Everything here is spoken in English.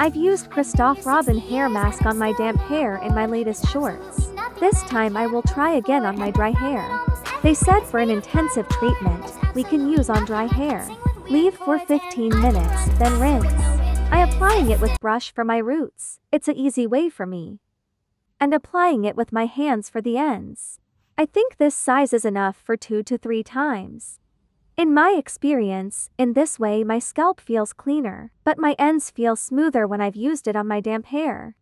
I've used Christophe Robin hair mask on my damp hair in my latest shorts. This time I will try again on my dry hair. They said for an intensive treatment, we can use on dry hair. Leave for 15 minutes, then rinse. I applying it with brush for my roots, it's a easy way for me. And applying it with my hands for the ends. I think this size is enough for 2 to 3 times. In my experience, in this way my scalp feels cleaner, but my ends feel smoother when I've used it on my damp hair.